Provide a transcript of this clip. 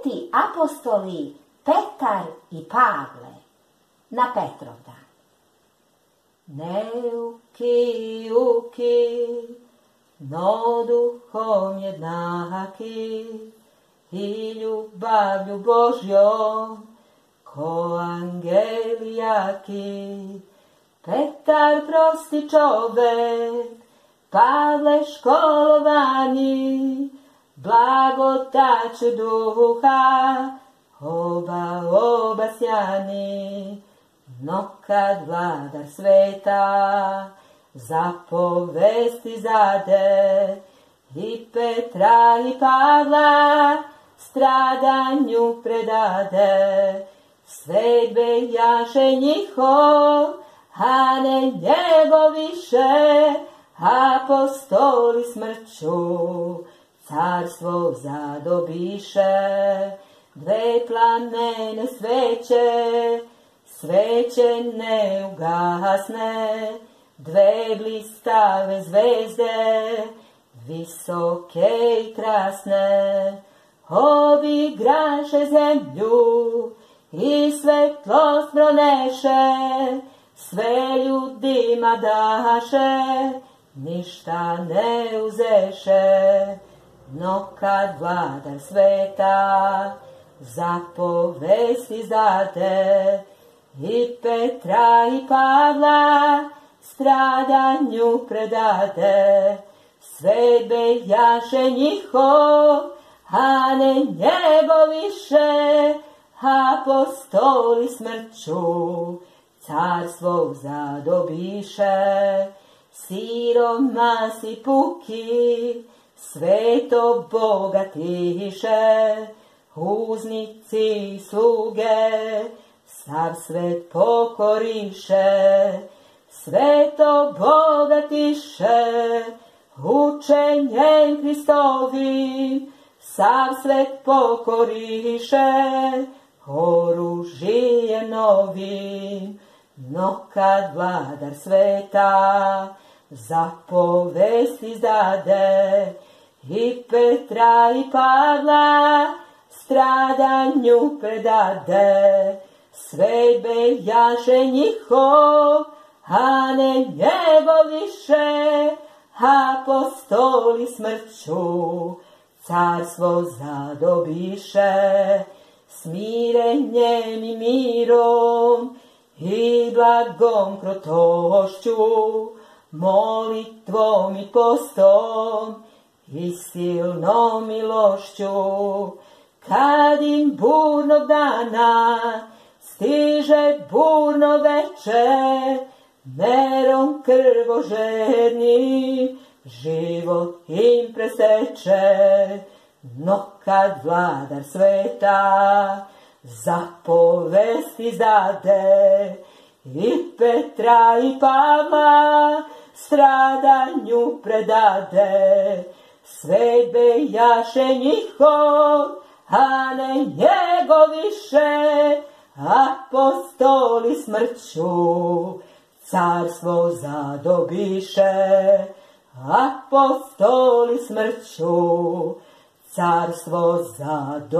sveti apostoli Petar i Pavle na Petrovdan. Neuki, uki, no duhom jednaki i ljubavlju Božjom, ko angelijaki. Petar prosti čovek, Pavle školovani, blagotač duha, oba oba sjani. No kad vladar sveta zapovesti zade i Petra i Pavla stradanju predade, svet jaše njihov, a ne njego više, apostoli smrću, carstvo zadobiše, dve plamene sveće, sveće ne ugasne, dve blistave zvezde, visoke i krasne, obigraše zemlju i svetlost proneše, sve ljudima daše, ništa ne uzeše, no kad vladar sveta zapovesti zade i Petra i Pavla stradanju predade, sve bejaše njihov, a ne njego više, apostoli smrću carstvo zadobiše, siromasi puki, sveto bogatiše, uznici sluge, sav svet pokoriše, sveto bogatiše, učenjem Hristovim, sav svet pokoriše, oružije novim, no kad vladar sveta zapovesti zade i Petra i Pavla stradanju predade, sve bejaše njihov, a ne njego više, apostoli smrću, carstvo zadobiše, smirenjem i mirom i blagom krotošću, molitvom i postom i silnom milošću, kad im burnog dana stiže burno veče, merom krvožedni život im preseče, no kad vladar sveta zapovesti zade i Petra i Pavla stradanju predade, sve bejaše njihov, a ne njego više, apostoli smrću, carstvo zadobiše, apostoli smrću, carstvo zadobiše.